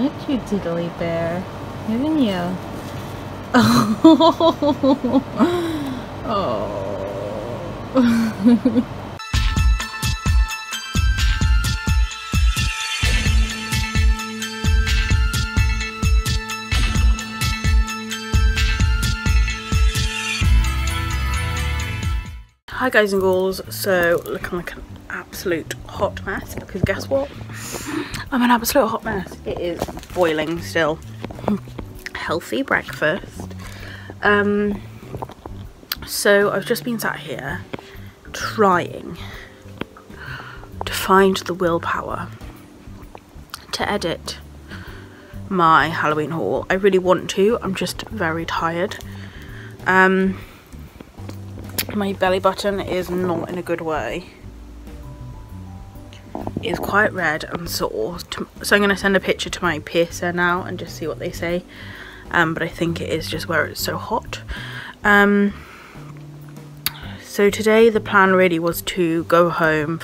Look at you, diddly bear. Even you. oh. Hi guys and girls, so looking like an absolute hot mess because guess what? I'm an absolute hot mess. It is boiling still. Healthy breakfast. Um, so I've just been sat here trying to find the willpower to edit my Halloween haul. I really want to, I'm just very tired. Um, my belly button is not in a good way. It's quite red and sore. So I'm going to send a picture to my piercer now and just see what they say. Um, but I think it is just where it's so hot. Um, so today the plan really was to go home,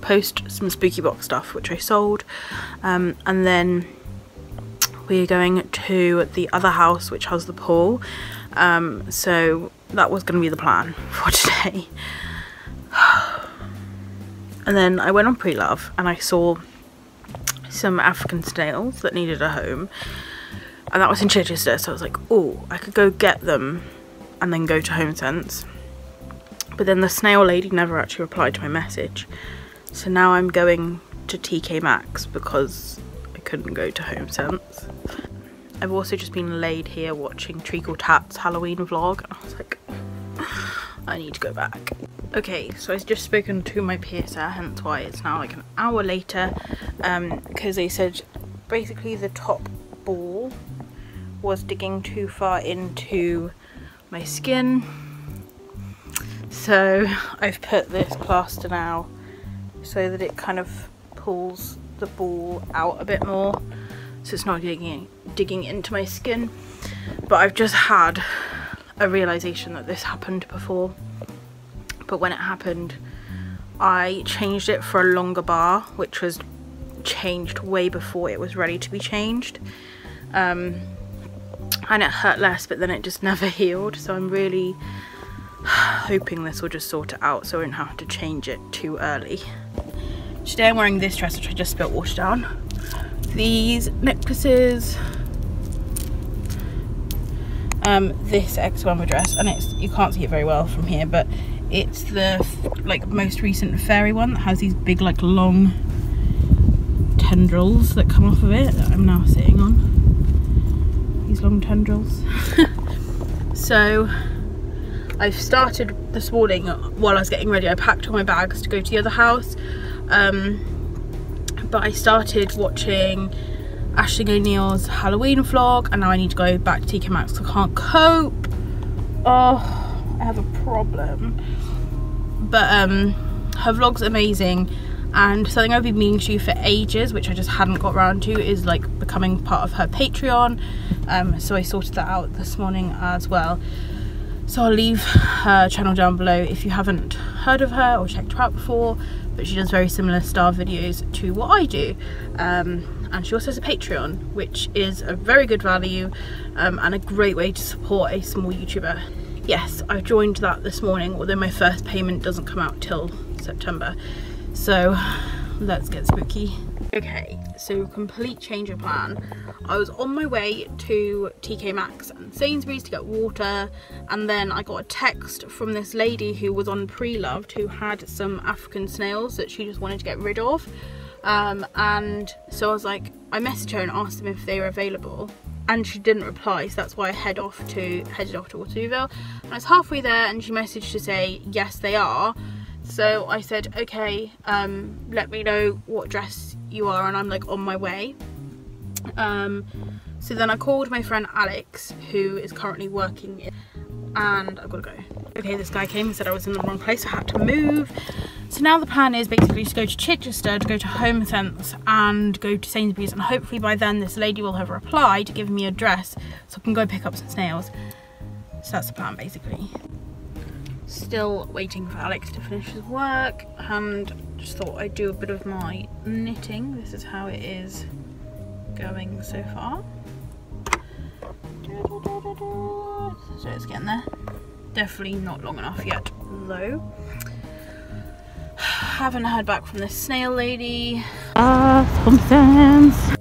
post some spooky box stuff which I sold. Um, and then we're going to the other house which has the pool. Um, so that was going to be the plan for today. And then I went on pre-love and I saw some African snails that needed a home. And that was in Chichester, so I was like, oh, I could go get them and then go to HomeSense. But then the snail lady never actually replied to my message. So now I'm going to TK Maxx because I couldn't go to HomeSense. I've also just been laid here watching Treacle Tatts' Halloween vlog and I was like, I need to go back. Okay, so I've just spoken to my piercer, hence why it's now like an hour later, Um, because um, they said basically the top ball was digging too far into my skin. So I've put this plaster now so that it kind of pulls the ball out a bit more so it's not digging, digging into my skin. But I've just had a realization that this happened before. But when it happened, I changed it for a longer bar, which was changed way before it was ready to be changed. Um, and it hurt less, but then it just never healed. So I'm really hoping this will just sort it out so I won't have to change it too early. Today I'm wearing this dress, which I just spilt water down these necklaces um, this X1 dress and it's you can't see it very well from here but it's the like most recent fairy one that has these big like long tendrils that come off of it that I'm now sitting on. These long tendrils. So I've started this morning while I was getting ready I packed all my bags to go to the other house um, but I started watching Aishling O'Neill's Halloween vlog and now I need to go back to TK Maxx I can't cope. Oh, I have a problem. But um, her vlog's amazing and something I've been meaning to do for ages which I just hadn't got around to is like becoming part of her Patreon um, so I sorted that out this morning as well so I'll leave her channel down below if you haven't heard of her or checked her out before but she does very similar style videos to what I do um, and she also has a Patreon which is a very good value um, and a great way to support a small YouTuber. Yes, I joined that this morning although my first payment doesn't come out till September so let's get spooky. Okay, so complete change of plan. I was on my way to TK Maxx and Sainsbury's to get water and then I got a text from this lady who was on pre-loved who had some African snails that she just wanted to get rid of. Um, and so I was like, I messaged her and asked them if they were available and she didn't reply so that's why I head off to headed off to Waterlooville. And I was halfway there and she messaged to say yes they are. So I said okay um, let me know what dress you are and I'm like on my way. Um, so then I called my friend Alex who is currently working in, and I've got to go okay this guy came and said I was in the wrong place I had to move so now the plan is basically to go to Chichester to go to HomeSense and go to Sainsbury's and hopefully by then this lady will have replied giving me a dress so I can go pick up some snails so that's the plan basically still waiting for Alex to finish his work and just thought I'd do a bit of my knitting. This is how it is going so far. So it's getting there. Definitely not long enough yet though. Haven't heard back from this snail lady. Ah, uh, lady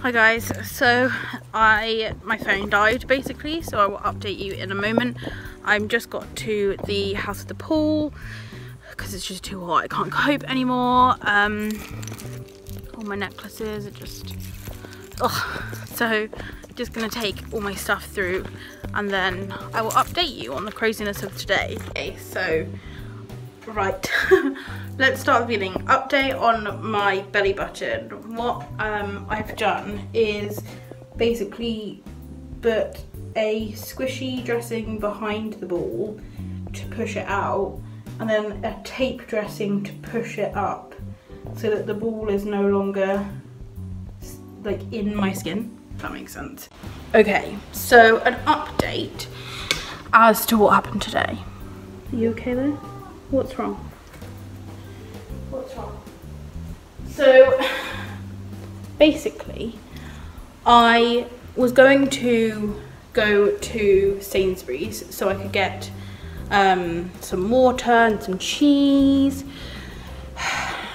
Hi guys, so I my phone died basically, so I will update you in a moment. I've just got to the house of the pool because it's just too hot. I can't cope anymore. Um, all my necklaces are just, oh, so just gonna take all my stuff through and then I will update you on the craziness of today. Okay, so right let's start the beginning update on my belly button. What um, I've done is basically put a squishy dressing behind the ball to push it out and then a tape dressing to push it up so that the ball is no longer like in my skin if that makes sense. Okay so an update as to what happened today. Are you okay there? What's wrong? So basically, I was going to go to Sainsbury's so I could get um, some water and some cheese.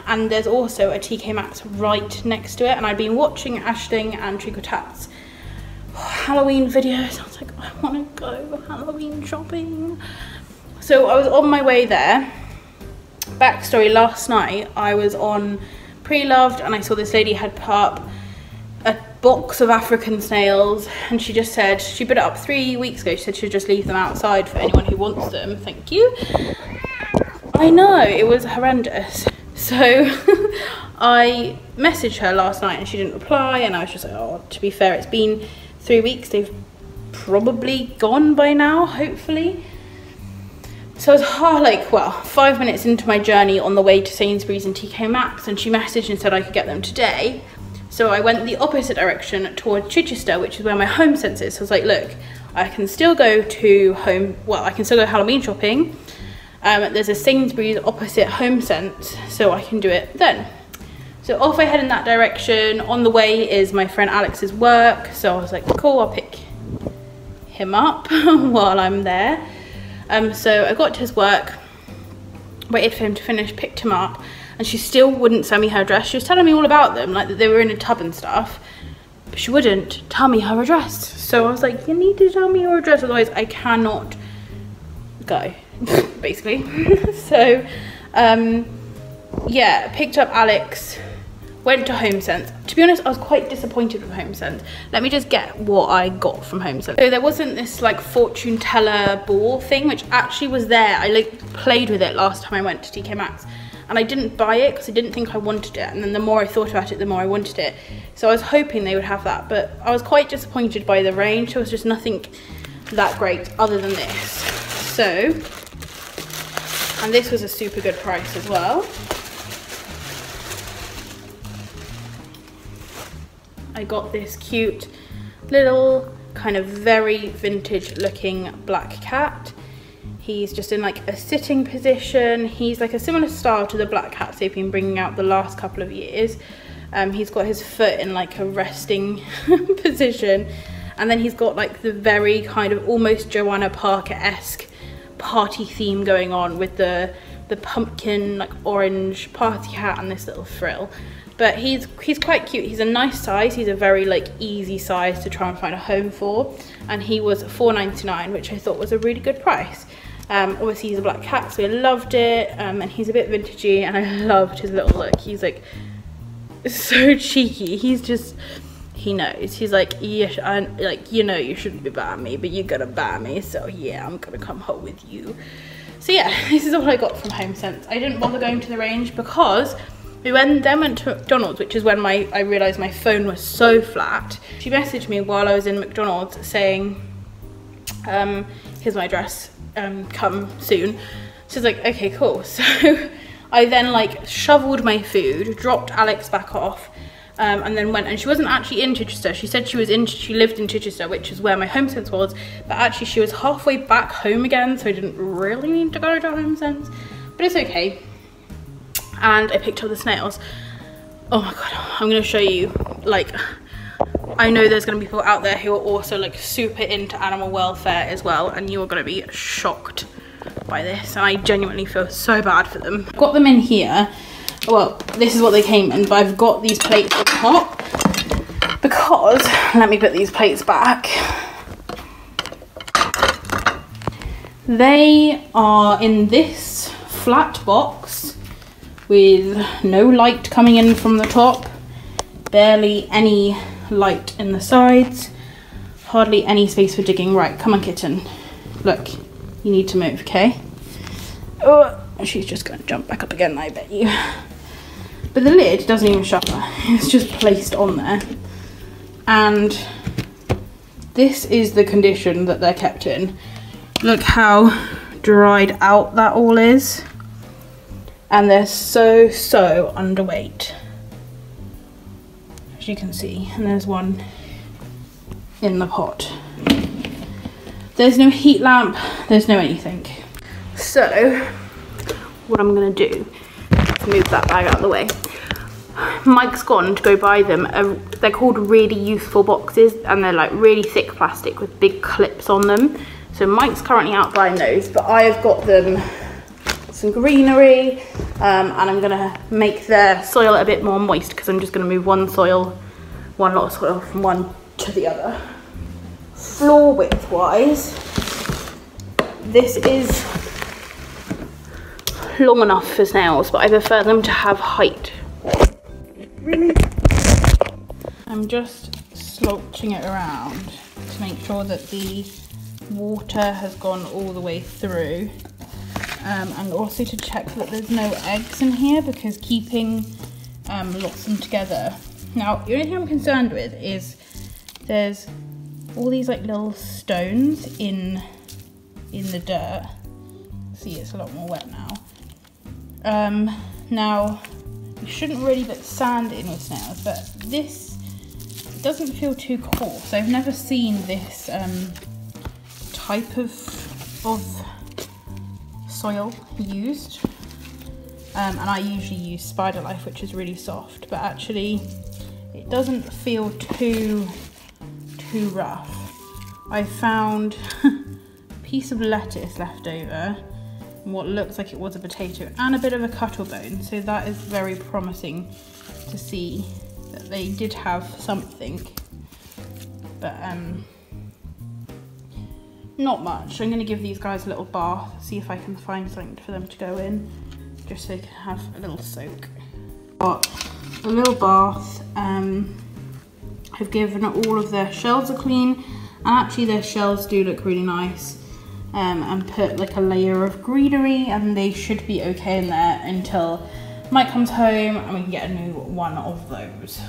And there's also a TK Maxx right next to it. And I'd been watching Aishling and Treacle Tatts' Halloween videos. I was like, I want to go Halloween shopping. So I was on my way there. Backstory, last night I was on Pre-Loved and I saw this lady had put up a box of African snails and she just said, she put it up three weeks ago, she said she'd just leave them outside for anyone who wants them, thank you. I know, it was horrendous. So I messaged her last night and she didn't reply and I was just like, oh, to be fair, it's been three weeks, they've probably gone by now, hopefully. So I was oh, like, well, five minutes into my journey on the way to Sainsbury's and TK Maxx, and she messaged and said I could get them today. So I went the opposite direction towards Chichester, which is where my HomeSense is. So I was like, look, I can still go to home, well, I can still go Halloween shopping. Um, there's a Sainsbury's opposite HomeSense, so I can do it then. So off I head in that direction. On the way is my friend Alex's work. So I was like, cool, I'll pick him up while I'm there. Um, so I got to his work, waited for him to finish, picked him up, and she still wouldn't send me her address. She was telling me all about them, like that they were in a tub and stuff. but she wouldn't tell me her address. So I was like, you need to tell me your address, otherwise I cannot go, basically. so, um, yeah, picked up Alex, went to HomeSense. To be honest, I was quite disappointed with HomeSense. Let me just get what I got from HomeSense. So there wasn't this like fortune teller ball thing, which actually was there. I like played with it last time I went to TK Maxx and I didn't buy it because I didn't think I wanted it. And then the more I thought about it, the more I wanted it. So I was hoping they would have that, but I was quite disappointed by the range. There was just nothing that great other than this. So, and this was a super good price as well. I got this cute little kind of very vintage looking black cat He's just in like a sitting position. He's like a similar style to the black cats they've been bringing out the last couple of years. Um, he's got his foot in like a resting position. And then he's got like the very kind of almost Johanna Parker-esque party theme going on with the the pumpkin like orange party hat and this little frill but he's he's quite cute he's a nice size he's a very like easy size to try and find a home for and he was 4.99 which i thought was a really good price um, obviously he's a black cat, so I loved it. Um, and he's a bit vintagey and I loved his little look. He's like so cheeky. He's just, he knows. He's like, yeah, I, like, you know you shouldn't be buying me, but you're gonna buy me. So yeah, I'm gonna come home with you. So yeah, this is all I got from HomeSense. I didn't bother going to the range because we went, then went to McDonald's, which is when my I realised my phone was so flat. She messaged me while I was in McDonald's saying, um, here's my address, um, come soon. She's like, okay, cool. So I then like shoveled my food, dropped Alex back off, um, and then went, and she wasn't actually in Chichester. She said she was in, she lived in Chichester, which is where my HomeSense was, but actually she was halfway back home again, so I didn't really need to go to HomeSense, but it's okay. And I picked up the snails. Oh my God, I'm gonna show you, like, I know there's to be people out there who are also like super into animal welfare as well and you are to be shocked by this and I genuinely feel so bad for them. Got them in here. Well, this is what they came in, but I've got these plates on top because, let me put these plates back. They are in this flat box with no light coming in from the top, barely any light in the sides, hardly any space for digging. Right, come on kitten. Look, you need to move, okay? Oh, she's just gonna jump back up again, I bet you. But the lid doesn't even shut. It's just placed on there. And this is the condition that they're kept in. Look how dried out that all is. And they're so, so underweight. As you can see. And there's one in the pot. There's no heat lamp. There's no anything. So what I'm gonna do is move that bag out of the way. Mike's gone to go buy them. They're called really useful boxes and they're like really thick plastic with big clips on them. So Mike's currently out buying those but I have got them some greenery um, and I'm gonna make the soil a bit more moist because I'm just gonna move one soil, one lot of soil from one to the other. Floor width wise, this is long enough for snails, but I prefer them to have height. Really? I'm just slouching it around to make sure that the water has gone all the way through um, and also to check that there's no eggs in here because keeping um, lots of them together. Now, the only thing I'm concerned with is there's all these like little stones in in the dirt. See, it's a lot more wet now. Um, now, you shouldn't really put sand in with snails, but this doesn't feel too coarse. I've never seen this um, type of of soil used. Um, and I usually use Spider Life, which is really soft, but actually it doesn't feel too, too rough. I found a piece of lettuce left over, what looks like it was a potato, and a bit of a cuttlebone, so that is very promising to see that they did have something. but um, not much. I'm gonna give these guys a little bath, see if I can find something for them to go in, just so they can have a little soak. Got a little bath. Um, I've given all of their shells a clean, and actually their shells do look really nice. Um, and put like a layer of greenery, and they should be okay in there until Mike comes home and we can get a new one of those.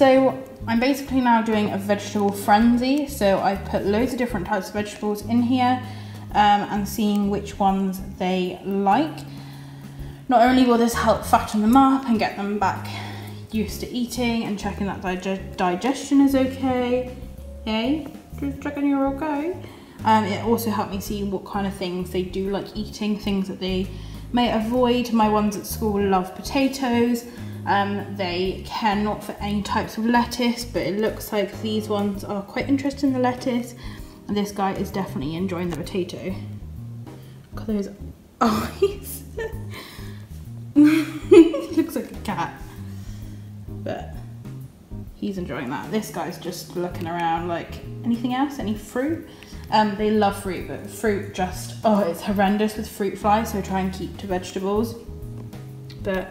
So I'm basically now doing a vegetable frenzy. So I've put loads of different types of vegetables in here um, and seeing which ones they like. Not only will this help fatten them up and get them back used to eating and checking that dig digestion is okay. Hey, just checking you're okay. Um, it also helped me see what kind of things they do like eating, things that they may avoid. My ones at school love potatoes. Um, they care not for any types of lettuce, but it looks like these ones are quite interested in the lettuce. And this guy is definitely enjoying the potato. Look at those eyes. looks like a cat. But he's enjoying that. This guy's just looking around like, anything else? Any fruit? Um, they love fruit, but fruit just, oh, it's horrendous with fruit flies, so try and keep to vegetables. But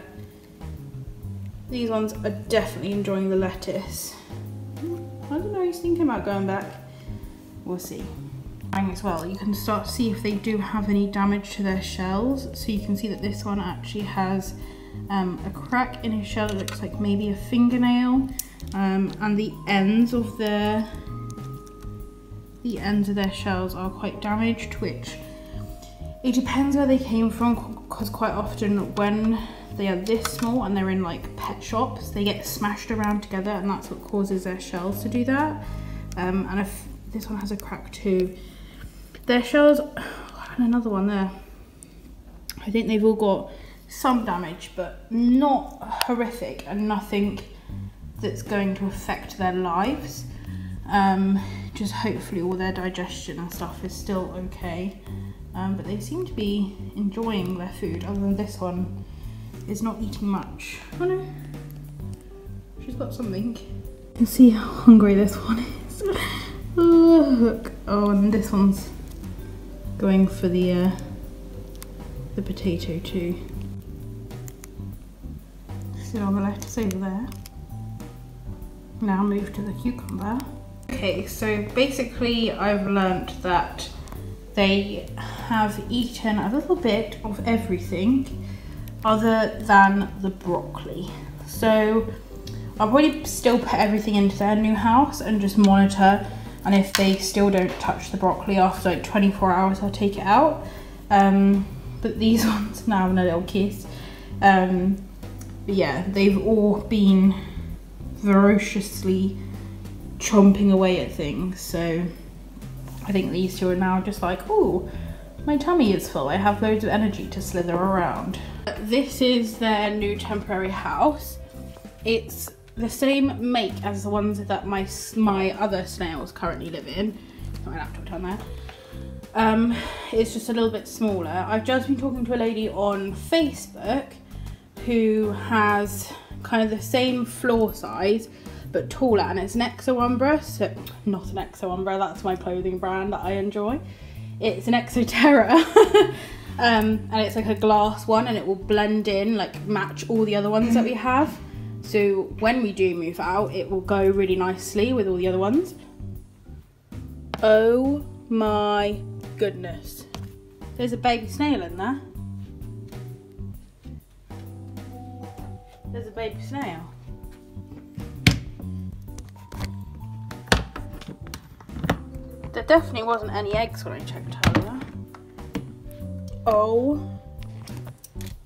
these ones are definitely enjoying the lettuce. I don't know, he's thinking about going back. We'll see. As well, you can start to see if they do have any damage to their shells. So you can see that this one actually has um, a crack in his shell. It looks like maybe a fingernail. Um, and the ends of their the ends of their shells are quite damaged, which it depends where they came from because quite often when they are this small and they're in like pet shops, they get smashed around together and that's what causes their shells to do that. Um, and if this one has a crack too, their shells, and another one there, I think they've all got some damage, but not horrific and nothing that's going to affect their lives. Um, just hopefully all their digestion and stuff is still okay. Um, but they seem to be enjoying their food, other than this one is not eating much. Oh no, she's got something. You can see how hungry this one is. Look, oh, and this one's going for the uh, the potato too. So on the lettuce over there. Now move to the cucumber. Okay, so basically I've learnt that they have eaten a little bit of everything other than the broccoli. So I'll probably still put everything into their new house and just monitor and if they still don't touch the broccoli after like 24 hours I'll take it out. Um, but these ones now in a little case. Um, yeah, they've all been ferociously chomping away at things. So I think these two are now just like, oh, my tummy is full. I have loads of energy to slither around. This is their new temporary house. It's the same make as the ones that my my other snails currently live in. my laptop down there. Um, it's just a little bit smaller. I've just been talking to a lady on Facebook who has kind of the same floor size but taller and it's an Exo Umbra, so not an Exo Umbra, that's my clothing brand that I enjoy. It's an Exo Terra um, and it's like a glass one and it will blend in, like match all the other ones that we have. So when we do move out, it will go really nicely with all the other ones. Oh my goodness. There's a baby snail in there. There's a baby snail. There definitely wasn't any eggs when I checked earlier. Oh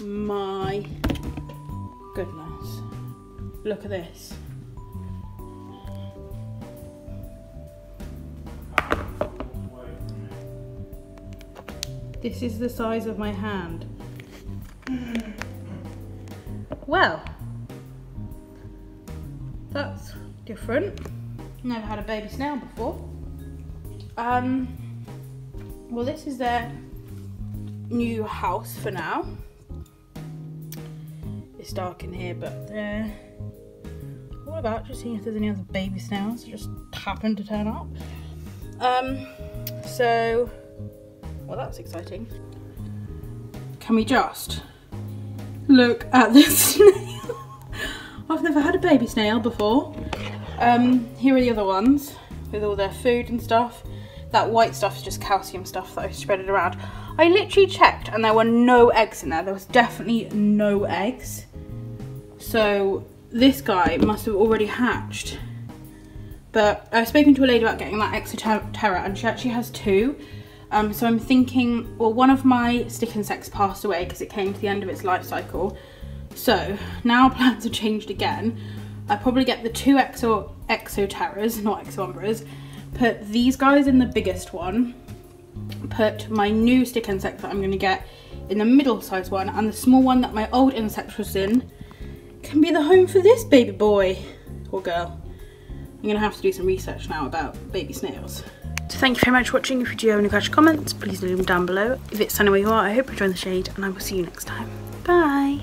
my goodness. Look at this. This is the size of my hand. Well, that's different. Never had a baby snail before. Um, well, this is their new house for now. It's dark in here, but they're all about just seeing if there's any other baby snails just happen to turn up. Um, so, well, that's exciting. Can we just look at this snail? I've never had a baby snail before. Um, here are the other ones with all their food and stuff. That white stuff is just calcium stuff that I spread it around. I literally checked and there were no eggs in there. There was definitely no eggs. So this guy must have already hatched. But I've spoken to a lady about getting that Exoterra and she actually has two. Um, so I'm thinking, well, one of my stick insects passed away because it came to the end of its life cycle. So now plans have changed again. I probably get the two exo exoterras, not exo put these guys in the biggest one, put my new stick insect that I'm gonna get in the middle size one, and the small one that my old insect was in can be the home for this baby boy or girl. I'm gonna have to do some research now about baby snails. So thank you very much for watching. If you do have any questions comments, please leave them down below. If it's sunny where you are, I hope you enjoy the shade and I will see you next time. Bye!